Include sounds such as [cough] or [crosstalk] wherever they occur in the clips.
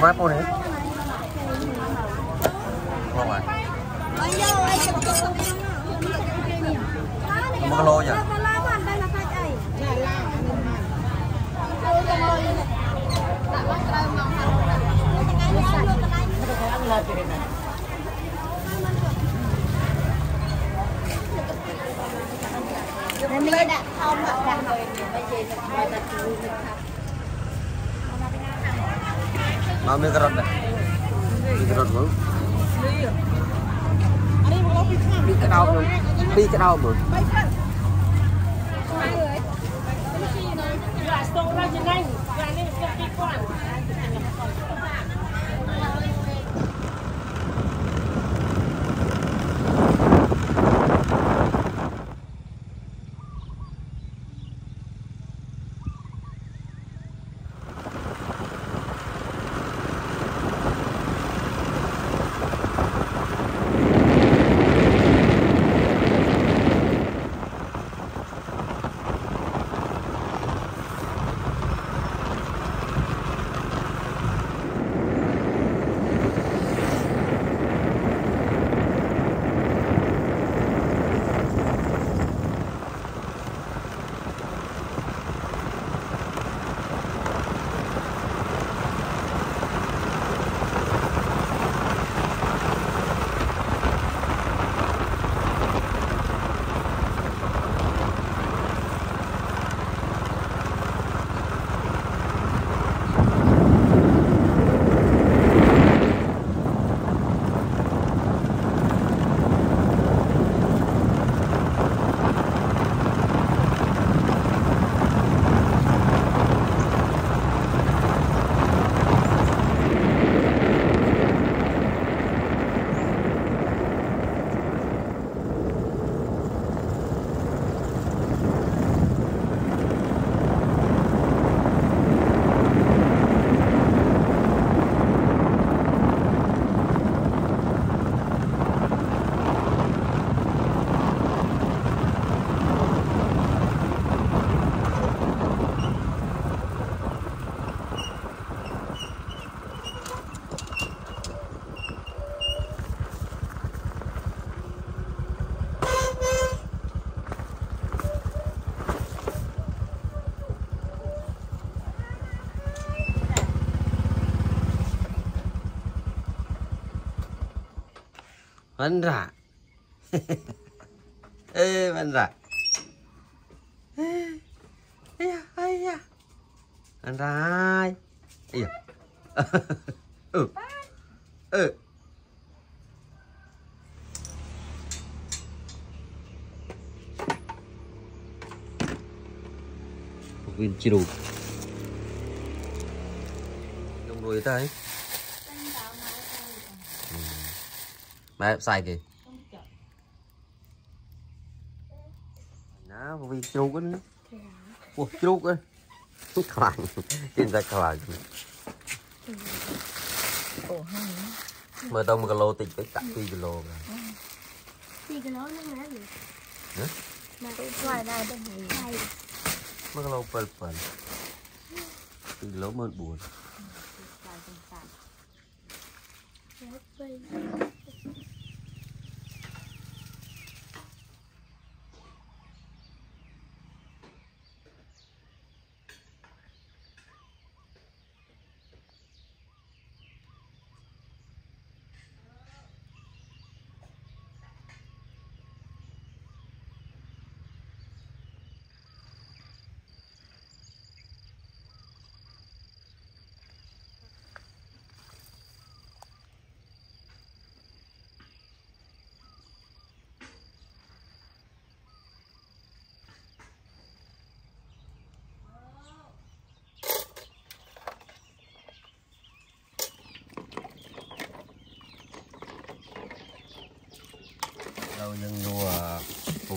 vét vô đấy Mau mikrot dah. Mikrot mau. ពីក្តោបមកពីក្តោបមក Vẫn rả [laughs] Ê vẫn rả Ê da Ê da Ăn ra Ê [laughs] Ừ Ừ Viên chi đủ Đồng rồi ta ấy បែបផ្សាយគេណាវាជ្រូកហ្នឹងពោះជ្រូកហ្នឹងខ្លាំងគេតែខ្លាំងអូហ្នឹងមើលទៅ1គីឡូតិចតិចដាក់2គីឡូហ្នឹង2គីឡូហ្នឹងណាហ៎មកទៅឆ្លៃដែរទៅ1គីឡូ7 7 2គីឡូ14000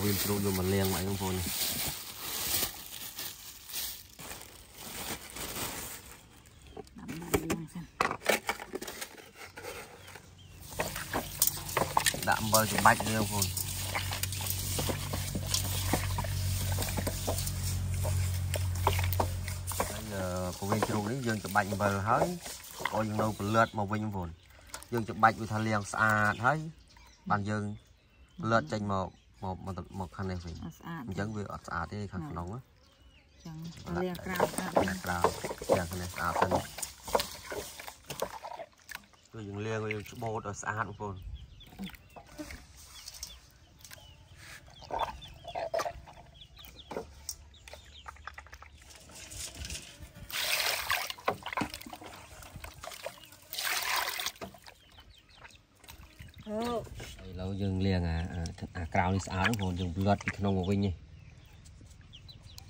វាព្រូតយកមកលាងមកបងប្អូនដាក់អំបិលច្បាច់នេះបងប្អូនពវិញជ្រូកនេះយើងច្បាច់អំបិលហើយក៏យើងនៅពលិតមកវិញបងប្អូនយើងច្បាច់វាថាលាងស្អាតហើយបានយើងពលិតចេញមកមកមកមកខាងនេះវិញអញ្ចឹងវាអត់ស្អាតទេខាងក្នុងអញ្ចឹងលាក្រៅស្អាតលាក្រៅយ៉ាងខាងនេះស្អាតហ្នឹងគឺយើងលាងវាច្បូតឲ្យស្អាតបងប្អូនឲ្យស្អាតបងយើងផ្លាត់ពីក្នុងមកវិញនេះ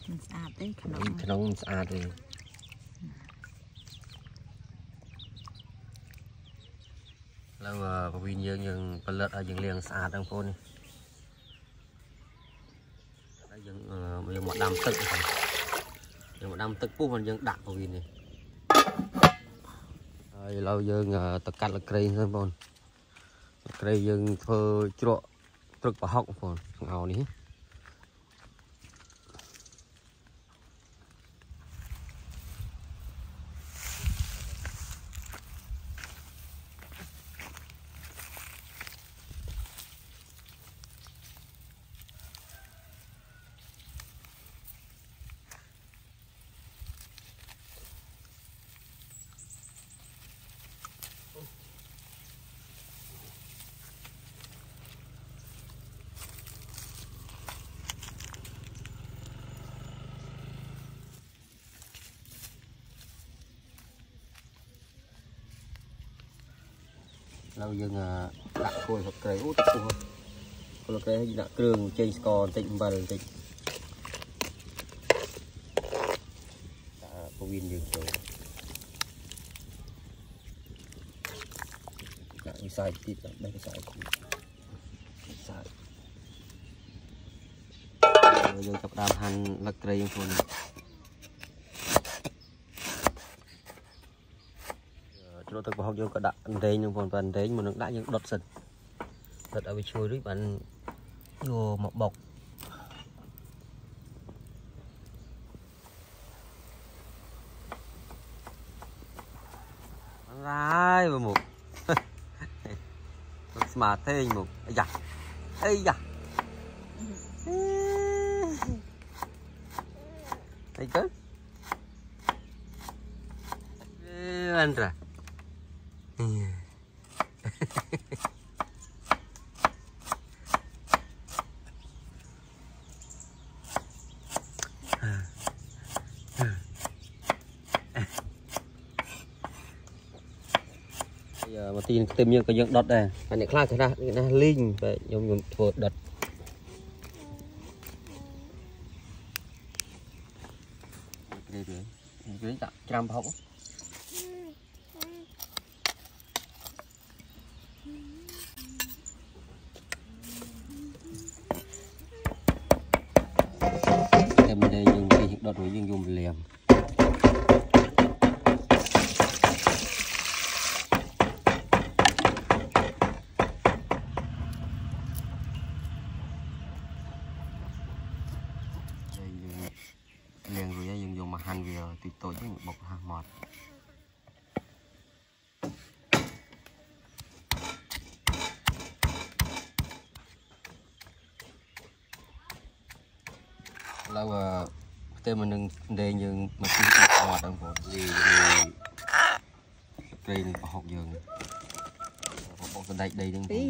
មិនស្អាតទេក្នុងក្នុងមិនស្អាតទេឥឡូវពវិញយើងយើងផលិតឲ្យយើងលាងស្អាតបងប្អូននេះហើយយើងយើងមកដាំទឹកយើងមកដាំទឹកពុះមិនយើងដាក់ពវិញនេះហើយឥឡូវយើងទៅកាត់លក្រេងហ្នឹងបងលក្រេងយើងធ្វើជ្រក់ตรึกปะหอกฝนของเอานี้ឥឡូវយើងដាក់គល់ហឹកត្រីអូទឹកពុះគល់ត្រីឲ្យដាក់គ្រឿងចេងស្ករបន្តិចអំបិលបន្តិចដាក់ពវៀនយើងចូលដាក់វិស័យទៀតដាក់វិស័យគូវិស័យយើងចាប់ដើមហាន់លឹកត្រីយើងខ្លួននេះមកយកក៏ដាក់អន្តេងនឹងបងប្អូនអន្តេងមុននឹងដាក់យើងដុតសិនដុតឲ្យវាឈ្ងុយរួចបានយកមកបុករាយបើមកស្មាទេងមកអាយ៉ាអីយ៉ាអីទៅអេអន្តរាមកទីខ្ទឹមយើងក៏យើងដុតដែរហើយអ្នកខ្លះគេថាគេណាលីងបែបខ្ញុំខ្ញុំធ្វើដុតនេះវិញដាក់ច្រាំប្រហុកដុតរួចយើងយកលាមលាងរួចហើយយើងយកមកហាន់វាតិចតូចហ្នឹងបុកហាស់ម៉ត់ឥឡូវទៅមកនឹងដេញយើងមកពីអត់ហ្នឹងបងនេះត្រីនឹងប្រហុកយើងបងសណ្ដែកដីហ្នឹងទី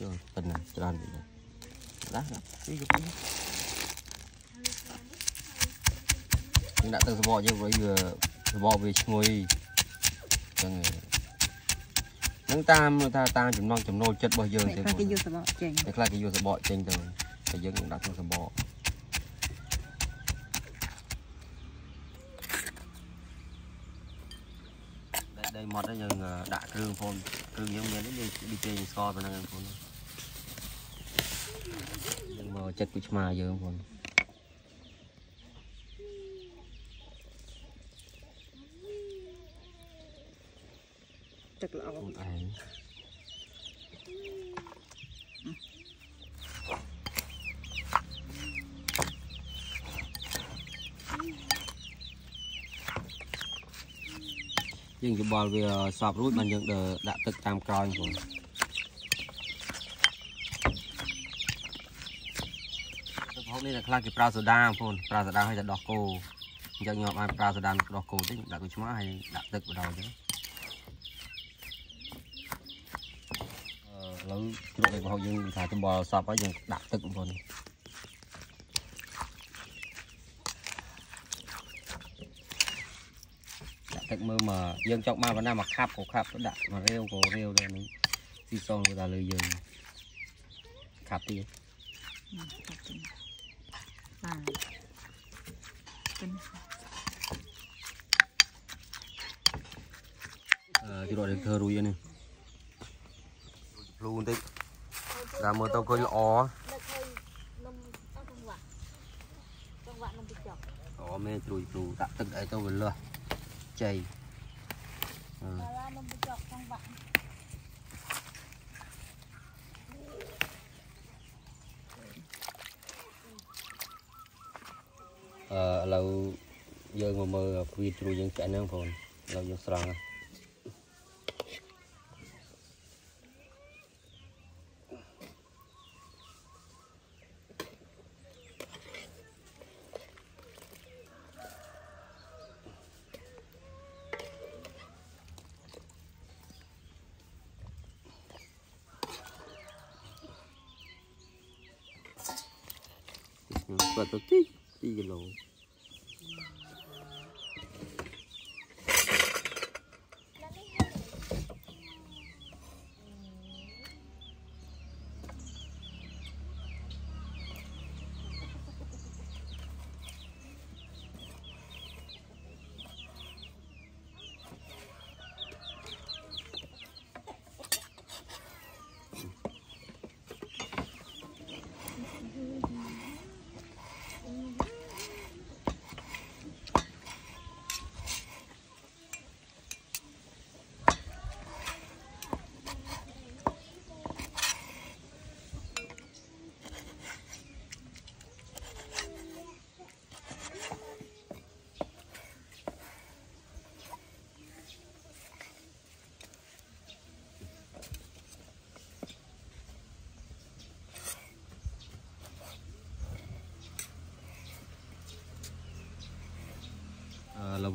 ចូលប៉ុណ្ណាច្រើនវិញដាក់ពីកពីដាក់ទៅសបកយើងវិញវាសបកវាឈ្ងុយចឹងហ្នឹងនឹងតាមថាតាមចំណងចំណូលចិត្តរបស់យើងទេខ្លះគេយកសបកចេញតែខ្លះគេយកសបកចេញទៅតែយើងនឹងដាក់ក្នុងសបកដីម៉ត់ហ្នឹងយើងដាក់គ្រឿងហ្វូនគ្រឿងយើងមាននេះដូចគេស្គាល់ប៉ុណ្ណឹងហ្វូនយើងមកចិត្តពីឆ្មាយើងហ្វូនទឹកល្អខ្លួនឯងយើងច្បល់វាសពរួចបានយើងដាក់ទឹកតាមក្រោយហ្នឹងទឹកហូបនេះតែខ្លះគេប្រើសូដាបងប្អូនប្រើសូដាឲ្យតែដោះគោអញ្ចឹងខ្ញុំអាចប្រើសូដាដោះគោតិចដាក់ទៅឆ្មាហើយដាក់ទឹកបណ្ដោយទៅឥឡូវជ្រក់នេះមកយើងថាចំបល់សពហើយយើងដាក់ទឹកបងប្អូនដាក់ទឹកមើលមកយើងចង់បានប៉ុណ្ណាមកខាប់ក៏ខាប់ដាក់មករាវក៏រាវដែរនេះស៊ីសងទៅដល់លើយើងខាប់ទៀតបាទពេញអឺជ្រក់នេះធ្វើរួយហើយនេះលូបន្តិចដាក់មើលទៅឃើញល្អអូមែនត្រួយព្រូដាក់ទឹកអីទៅវាលឺចៃអឺឥឡូវយើងមកមើលវីដេអូយើងឆ្អិនហ្នឹងបងឥឡូវយើងស្រង់ហ្នឹង tutto.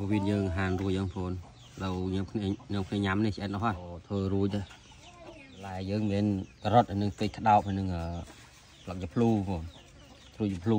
ពវៀនយើងហានរួចអងបងប្អូនដល់យើងគ្នាខ្ញុំគ្នាញ៉ាំនេះឆ្អិនអស់ហើយធ្វើរួចទៅឡាយយើងមានការ៉ុតនឹងទឹកក្តោបនឹងផ្លុកជាភ្លូបងព្រួយជាភ្លូ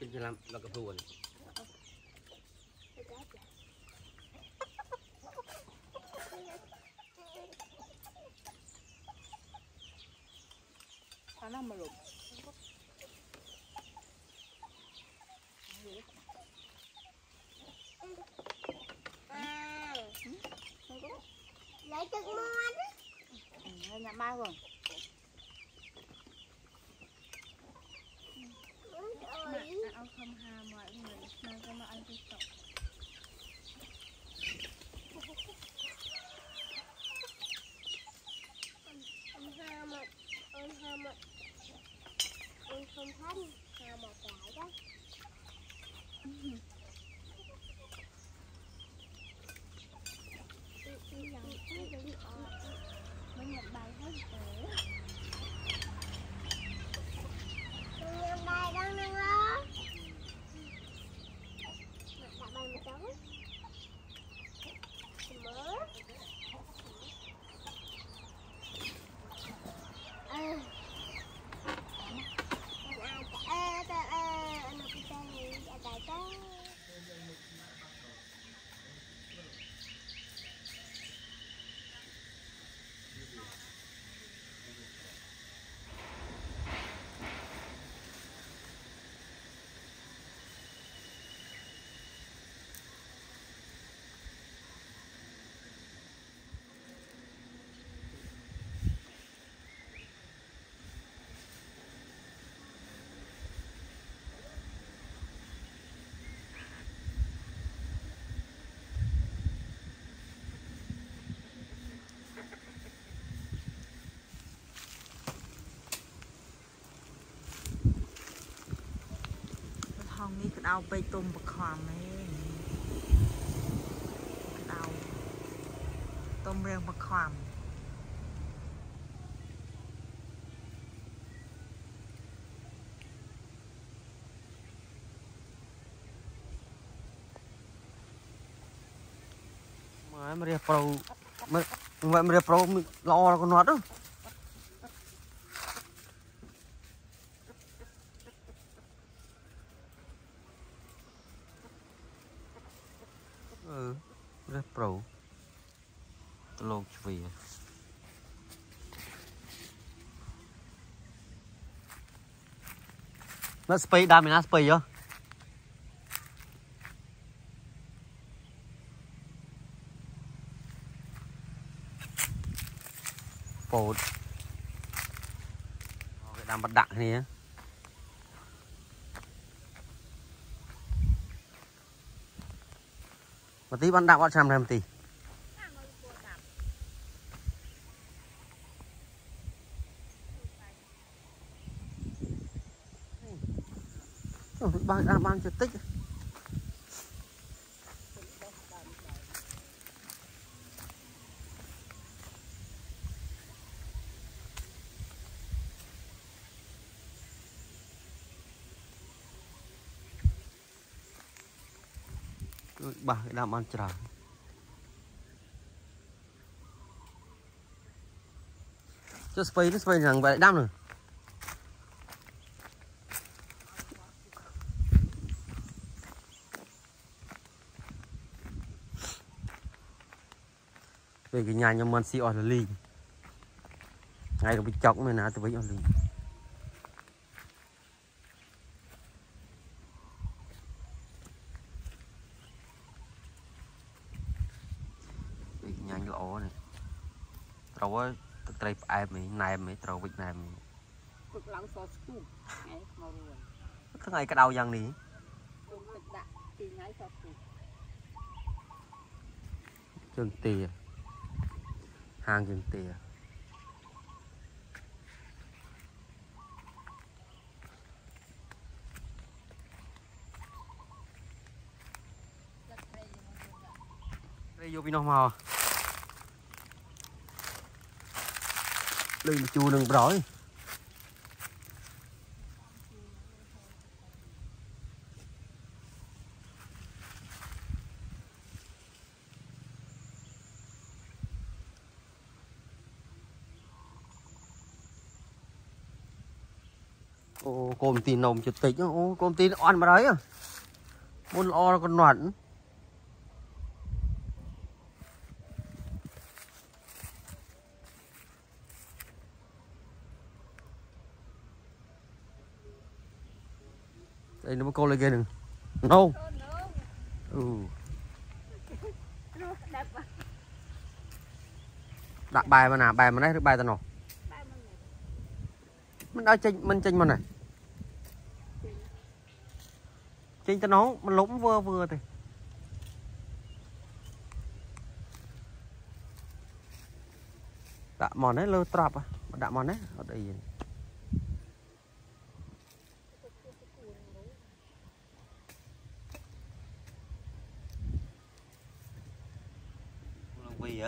Xin làm là cái phù này. Thả nó mà lụt. Ờ. Ừ. lấy chân mua đó. Ừ, nhà mai rồi. cho mà ăn thịt cậu Ông ham ạ Ông ham ạ không thăm នេះក្តៅពេកទុំបខំហេក្តៅទុំរឿងបខំមើលមរះប្រូមើលមរះប្រូល្អក៏ណាត់ទៅ nó 나 스페이 nó 나 스페이요. bột cái đám bắt đặng này mà tí bắn đặng bắt trăm này tí វាបើកអាបានចិត្តតិចដូចបាសគេដាំបានច្រើនចុះស្ពៃនេះស្ពៃយ៉ាងបែដាំនោះពេលគេញ៉ាញខ្ញុំមិនស៊ីអស់លលីងថ្ងៃក៏វាចុកមែនណាទៅវិញអស់លីងពេលញ៉ាញល្អនេះត្រូវទឹកត្រីផ្អែមហ្នឹងណែមហ្នឹងត្រូវវិចណែមហ្នឹងគត់ឡើងសស្គូថ្ងៃខ្មៅរួយថ្ងៃក្តៅយ៉ាងនេះទឹកដាក់ពីថ្ងៃសស្គូជើងទា hàng dừng tỉa à. đây vô pino mò lưng chu đừng brói Ô, côm tin nồng chật tịch Ô, côm tin on mà đấy à Môn lo con noạn Đây nó mới cô lên kia đừng No ừ. Đặt bài mà nào bài mà đấy bài mà bài ta nào mình đã chỉnh mình chỉnh mà này chỉnh cho nó mình lũng vừa vừa thì mòn mòn đấy đấy lơ à ở đây vì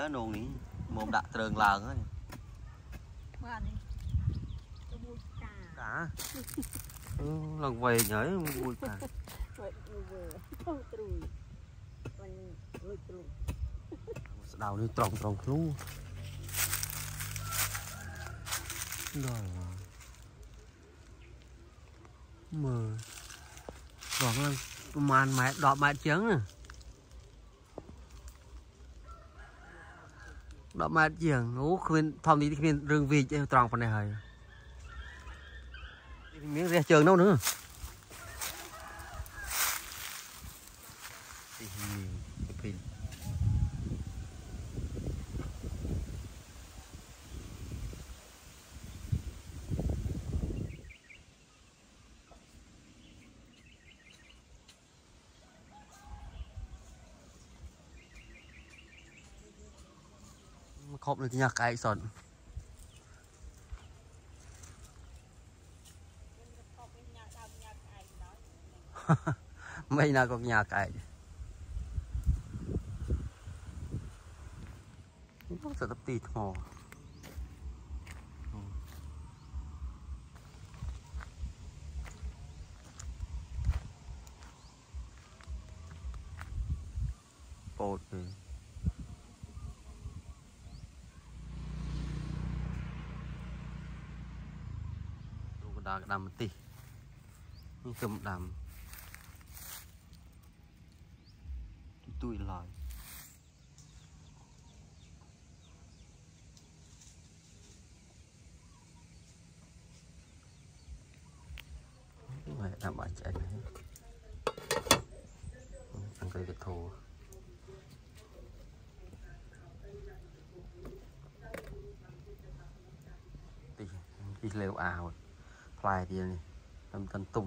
trường á cả ừ, lần về nhớ vui cả đào đi trồng trồng luôn rồi mờ còn lên màn mẹ đọt mẹ trứng nè đọt mẹ trứng ố khuyên thông đi khuyên rừng vị tròn phần này hơi miếng re trơn đâu nữa khóc được nhạc cái sọn May nakok niya kahit. Ito sa tapit mo. Pot eh. Đồ đá đầm tì Nhưng sầm đầm. ទួយឡើយហើយតាមបាច់ឆ្អិនហ្នឹងអង្គរកធោទីទីលើអាវផ្លែទៀតនេះតាមតាន់ទុំ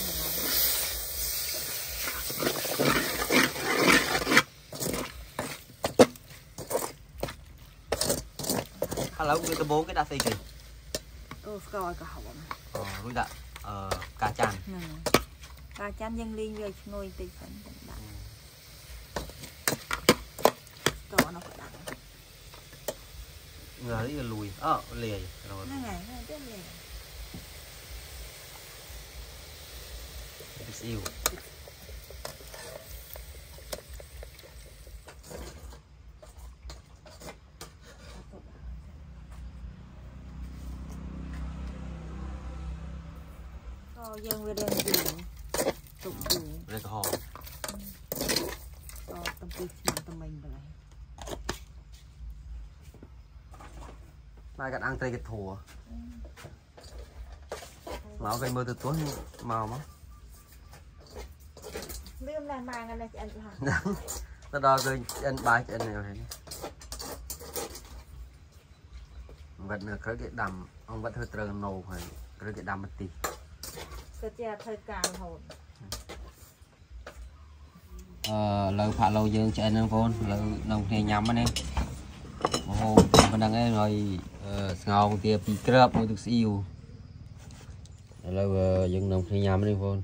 ឥឡូវគឺដំបូងគេដាក់ស្អីគេអូស្ករក្រហមអូរួចដាក់អឺកាចាន់កាចាន់យើងលីងវាឲ្យឈ្ងុយតិចសិនដាក់ស្ករនោះក៏ដាក់ងាយវាលួយអូលាយហ្នឹងហើយទៅលាយស្អ៊ីវយើងវារៀងពីទុកពីរកហោអត់តំពីឆ្នាំតំមិញបងឯងមកកាត់អាំងត្រីកាត់ធัวមកគេមើលទៅទោះមកមកលឿមណាស់ម៉ាងណាស់ឆ្អិនខ្លះទៅដល់ឃើញឆ្អិនបាយឆ្អិននេះហ្នឹងវត្តនៅក្រៅគេដាំអង្គវត្តធ្វើត្រូវណូហើយឬគេដាំម្ទេសក៏ជាធ្វើការរហូតអឺលើផាក់លោយើងឆ្អិនហ្នឹងបងលើនំគ្នាញ៉ាំហ្នឹងមហូបប៉ុណ្ណឹងឯងហើយស្ងោរទាពីរក្របមួយទឹកស្អ៊ីវឥឡូវយើងនំគ្នាញ៉ាំនេះបង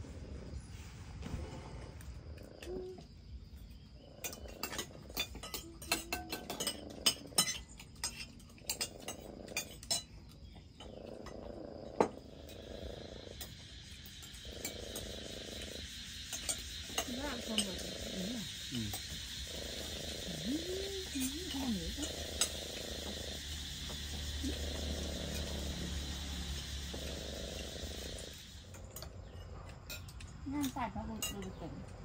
那晒排骨炖。